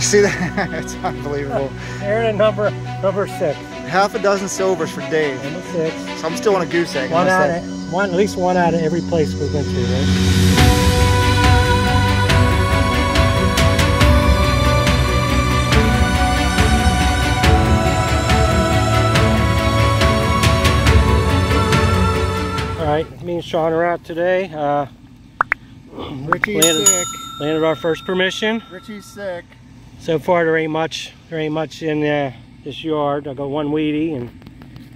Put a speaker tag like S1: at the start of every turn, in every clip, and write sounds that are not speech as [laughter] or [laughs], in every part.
S1: [laughs] See that? [laughs] it's unbelievable.
S2: They're in number number six.
S1: Half a dozen silvers for Dave.
S2: Number six.
S1: So I'm still on a goose egg.
S2: One out of one, at least one out of every place we went to, right? All right, me and Shawn are out today. Uh,
S1: Richie's
S2: Landed-
S1: sick.
S2: landed our first permission.
S1: Richie's sick.
S2: So far, there ain't much. There ain't much in uh, this yard. I got one weedy, and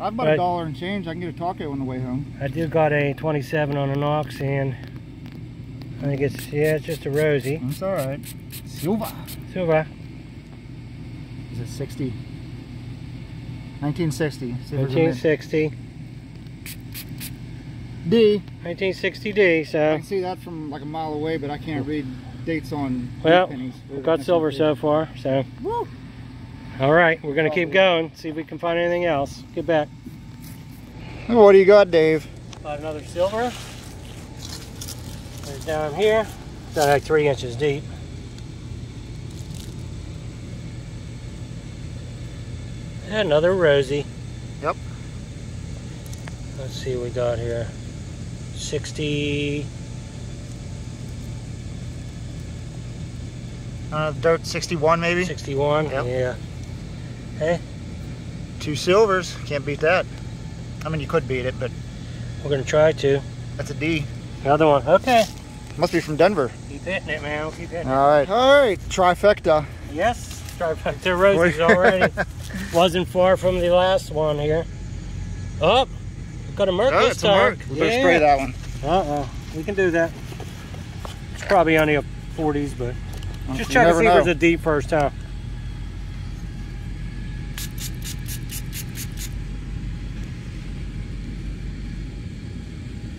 S1: I've bought a dollar and change. I can get a taco on the way home.
S2: I do got a 27 on an ox, and I think it's yeah, it's just a rosy.
S1: That's all right. Silva.
S2: Silva,
S1: Is it 60? 1960. Silver's a mid.
S2: 1960,
S1: D.
S2: 1960
S1: D,
S2: So I
S1: can see that from like a mile away, but I can't read dates on
S2: Well,
S1: pennies.
S2: we got silver so far. So
S1: Woo!
S2: all right, we're gonna keep going. See if we can find anything else. Get back.
S1: What do you got, Dave?
S2: Got another silver. There's down here. It's not like three inches deep. And another rosy.
S1: Yep.
S2: Let's see what we got here. 60.
S1: Uh, dirt 61 maybe.
S2: 61.
S1: Yep.
S2: Yeah. Hey,
S1: Two silvers. Can't beat that. I mean, you could beat it, but
S2: we're gonna try to.
S1: that's a D.
S2: Another one. Okay.
S1: Must be from Denver.
S2: Keep hitting it, man. We'll keep hitting it.
S1: All right. All right. Trifecta.
S2: Yes. trifecta back to already. [laughs] Wasn't far from the last one here. Oh, got a merc
S1: Oh,
S2: this
S1: it's a
S2: time.
S1: mark. We better spray that one.
S2: Uh-oh. We can do that. It's probably only a 40s, but
S1: Well,
S2: just check to see if there's a deep first time.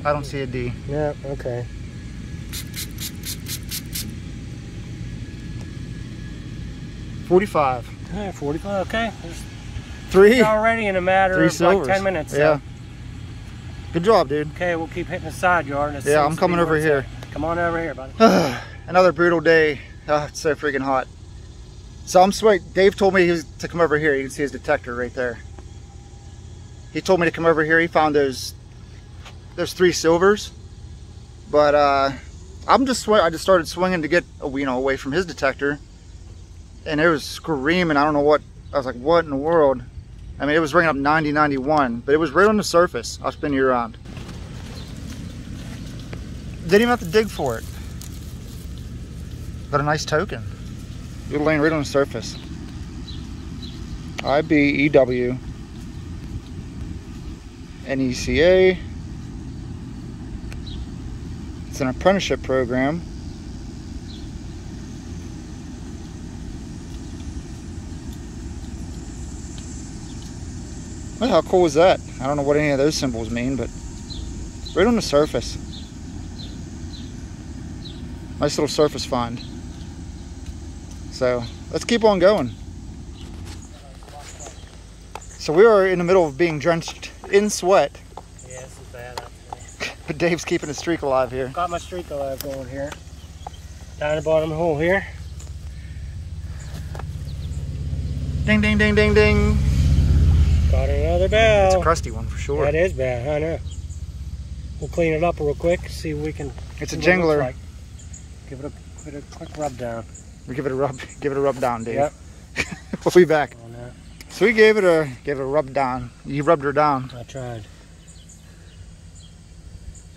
S1: I don't see a D.
S2: Yeah, okay.
S1: Forty-five.
S2: 45, okay. There's
S1: Three.
S2: already in a matter
S1: Three
S2: of
S1: silvers.
S2: like 10 minutes. so-
S1: Yeah. Good job, dude.
S2: Okay, we'll keep hitting the side yard.
S1: Yeah, I'm coming over here.
S2: Come on over here, buddy. [sighs]
S1: Another brutal day. Oh, it's so freaking hot. So I'm sweet. Dave told me he was to come over here. You can see his detector right there. He told me to come over here. He found those those three silvers, but uh, I'm just sw- I just started swinging to get you know away from his detector, and it was screaming. I don't know what. I was like, what in the world? I mean, it was ringing up 90, 91, but it was right on the surface. I'll spin you around. Didn't even have to dig for it. Got a nice token. You're laying right on the surface. IBEW. NECA. It's an apprenticeship program. Well, how cool is that? I don't know what any of those symbols mean, but right on the surface. Nice little surface find. So let's keep on going. So we are in the middle of being drenched in sweat,
S2: Yeah, this is bad. [laughs]
S1: but Dave's keeping his streak alive here.
S2: Got my streak alive going here. Down the bottom hole here.
S1: Ding, ding, ding, ding, ding.
S2: Got another
S1: It's a crusty one for sure.
S2: That is bad, I know. We'll clean it up real quick, see if we can.
S1: It's a
S2: what it like. Give it a, give it a quick rub down.
S1: We give it a rub, [laughs] give it a rub down, Dave.
S2: Yep. [laughs]
S1: we'll be back. So we gave it a, gave it a rub down. You rubbed her down.
S2: I tried.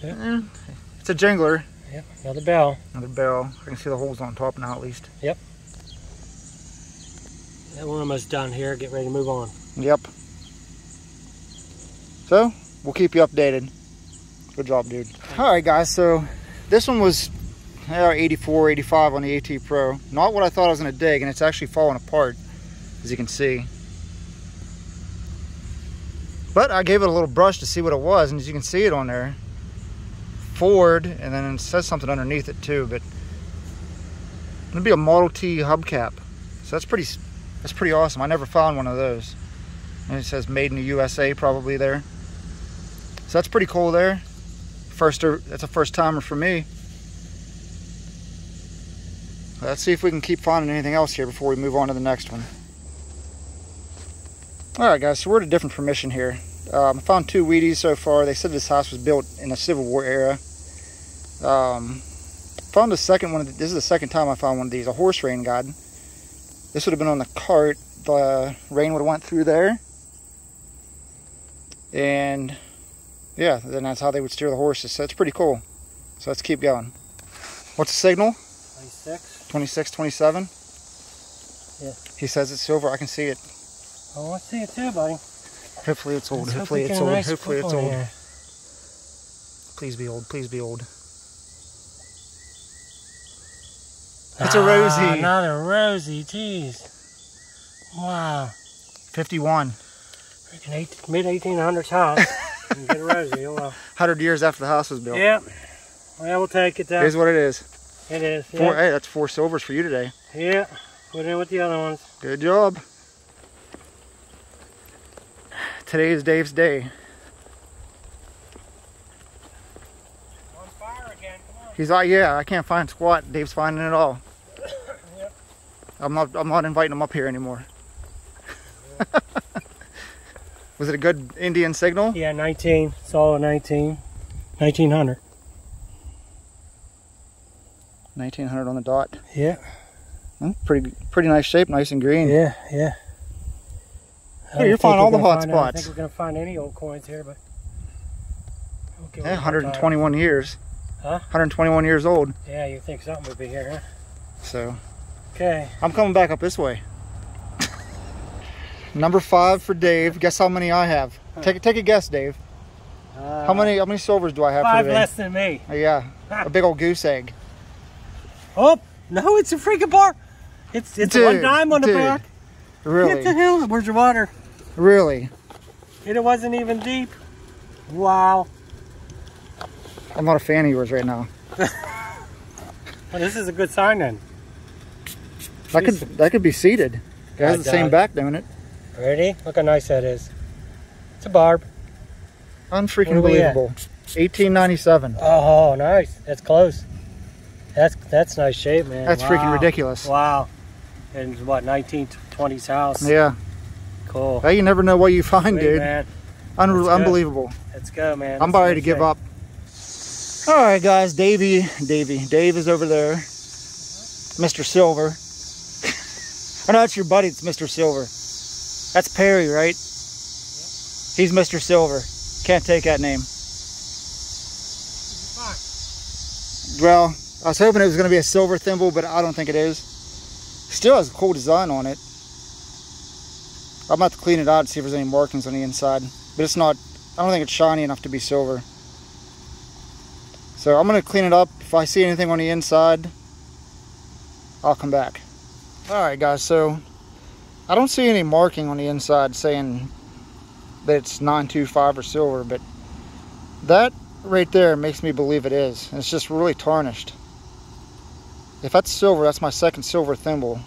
S1: Eh, It's a jingler.
S2: Yep, another bell.
S1: Another bell. I can see the holes on top now at least.
S2: Yeah, we're almost done here. Get ready to move on.
S1: Yep. So, we'll keep you updated. Good job, dude. All right, guys. So, this one was uh, 84, 85 on the AT Pro. Not what I thought I was to dig, and it's actually falling apart, as you can see. But I gave it a little brush to see what it was, and as you can see it on there, Ford, and then it says something underneath it too, but it'll be a Model T hubcap. So that's pretty, that's pretty awesome. I never found one of those. And it says made in the USA probably there. So that's pretty cool there. First, that's a first timer for me. Let's see if we can keep finding anything else here before we move on to the next one. Alright guys, so we're at a different permission here. Um, I found two Wheaties so far. They said this house was built in the Civil War era. Um, found a second one. This is the second time I found one of these. A horse rein guide. This would have been on the cart. The rein would have went through there. And yeah, then that's how they would steer the horses. So it's pretty cool. So let's keep going. What's the signal?
S2: 26.
S1: 26, 27?
S2: Yeah.
S1: He says it's silver. I can see it.
S2: Oh, I see it too, buddy.
S1: Hopefully it's old.
S2: Let's
S1: Hopefully it's old.
S2: nice
S1: Hopefully it's old.
S2: here.
S1: Please be old. Please be old. It's a Rosie.
S2: Ah, another rosy. jeez. Wow.
S1: 51.
S2: Freaking eight, mid 1800s house. and get a Rosie, oh well.
S1: 100 years after the house was built.
S2: Yeah. Well, we'll take it down.
S1: is what it is.
S2: It is.
S1: Four, hey, that's four silvers for you today.
S2: yeah. Put in with the other ones.
S1: Good job. Today is Dave's day.
S2: On fire again. Come on.
S1: He's like, yeah, I can't find squat. Dave's finding it all.
S2: Yep.
S1: I'm not. I'm not inviting him up here anymore. [laughs] Was it a good Indian signal?
S2: Yeah, 19. Solid 19. 1900.
S1: 1900 on the dot.
S2: Yeah.
S1: Hmm, Pretty, pretty nice shape, nice and green.
S2: Yeah, yeah.
S1: You're finding all the hot
S2: find- I don't
S1: spots.
S2: think we're gonna find any old coins here, but. we'll
S1: Yeah,
S2: a time.
S1: 121 years.
S2: Huh?
S1: 121 years old.
S2: Yeah, you think something would be here, huh?
S1: So
S2: Okay.
S1: I'm coming back up this way. Number five for Dave. Guess how many I have? Take take a guess, Dave.
S2: Uh,
S1: How many how many silvers do I have
S2: Five less than me.
S1: Yeah, [laughs] a big old goose egg.
S2: Oh no, it's a freaking bar. It's it's
S1: Dude,
S2: one dime on the
S1: dude.
S2: back. What the
S1: Really,
S2: hell? Where's your water?
S1: really.
S2: And it wasn't even deep. Wow.
S1: I'm not a fan of yours right now. [laughs]
S2: Well, this is a good sign then.
S1: That could that could be seated. It has
S2: I
S1: the same back, don't it?
S2: Ready? Look how nice that is. It's a barb.
S1: Unfreaking
S2: What are we at?
S1: believable. 1897.
S2: Oh, nice. That's close. That's that's nice shape, man.
S1: That's freaking ridiculous.
S2: Wow. And what, 1920s house?
S1: Yeah.
S2: Cool.
S1: Hey, you never know what you find,
S2: Sweet,
S1: dude.
S2: man.
S1: Unre-
S2: That's good.
S1: unbelievable.
S2: Let's go, man.
S1: I'm about ready to give up. All right, guys. Davey, Davey, Dave is over there. Mr. Silver. [laughs] oh no, that's your buddy. It's Mr. Silver. That's Perry, right? He's Mr. Silver. Can't take that name. Well, I was hoping it was going to be a silver thimble, but I don't think it is. Still has a cool design on it. I'm about to clean it out and see if there's any markings on the inside. But it's not, I don't think it's shiny enough to be silver. So I'm going to clean it up. If I see anything on the inside, I'll come back. Alright guys, so I don't see any marking on the inside saying that it's 925 or silver, but that right there makes me believe it is. It's just really tarnished. If that's silver, that's my second silver thimble.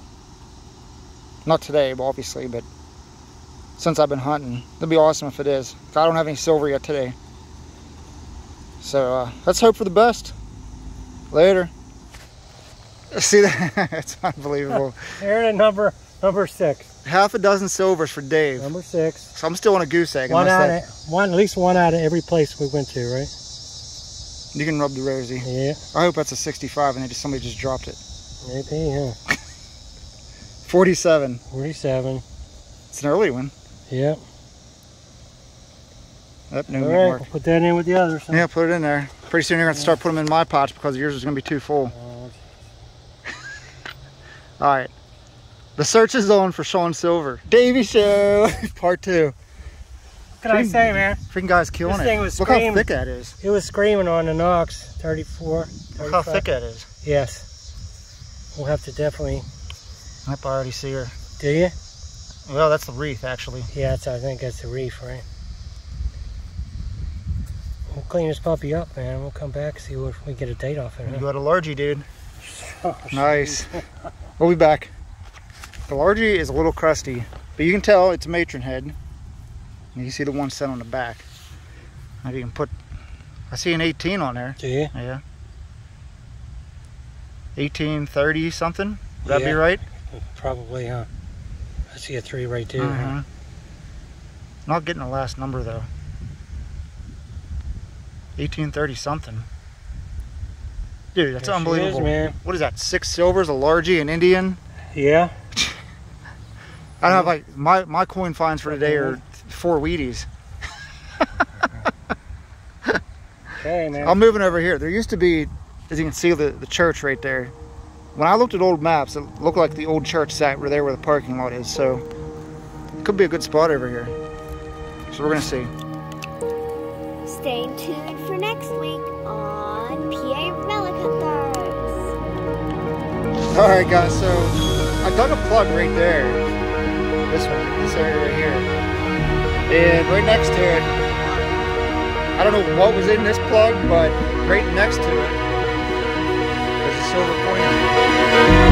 S1: Not today, obviously, but since I've been hunting. It'd be awesome if it is. I don't have any silver yet today. So uh, let's hope for the best. Later. [laughs] See that? [laughs] it's unbelievable. [laughs]
S2: Here at number number six.
S1: Half a dozen silvers for Dave.
S2: Number six.
S1: So I'm still on a goose egg.
S2: One out
S1: that-
S2: of one, at least one out of every place we went to, right?
S1: You can rub the rosy.
S2: Yeah,
S1: I hope that's a 65 and they just somebody just dropped it.
S2: maybe. Yeah, [laughs]
S1: 47.
S2: forty-seven.
S1: It's an early one.
S2: Yep.
S1: Yep, no
S2: All right, we'll put that in with the others. huh?
S1: Yeah, put it in there. Pretty soon you're going to start putting them in my pots because yours is going to be too full.
S2: Uh, [laughs]
S1: All right. The search is on for Shawn Silver. Davy Show, [laughs] part two.
S2: What can I say, man?
S1: Freaking guy's killing
S2: This
S1: it.
S2: thing was
S1: Look how thick that is.
S2: It was screaming on the Nox 34.
S1: Look how thick that is.
S2: Yes. We'll have to definitely.
S1: I already see her.
S2: Do you?
S1: Well, that's the wreath, actually.
S2: Yeah, I think that's the reef, right? We'll clean this puppy up, man. We'll come back see if we get a date off it.
S1: You got a largie, dude. [laughs]
S2: Oh,
S1: Nice. we'll be back. The largie is a little crusty, but you can tell it's a matron head. You see the one set on the back. Maybe you can put, I see an 18 on there.
S2: Do you?
S1: Yeah. 1830 something. Would that be right?
S2: Probably, huh? I see a three right there. huh?
S1: Mhm. Not getting the last number though. 1830 something. Dude, that's unbelievable.
S2: is, man.
S1: What is that? Six silvers, a largie, an Indian.
S2: Yeah. [laughs]
S1: I don't have like my my coin finds for today are four Wheaties.
S2: Okay, man.
S1: I'm moving over here. There used to be, as you can see, the, the church right there. When I looked at old maps, it looked like the old church sat right there where the parking lot is. So it could be a good spot over here. So we're gonna see.
S3: Stay tuned for next week on PA Relic Hunters.
S1: All right, guys. So I dug a plug right there. This one, this area right here, and right next to it. I don't know what was in this plug, but right next to it, there's a silver coin.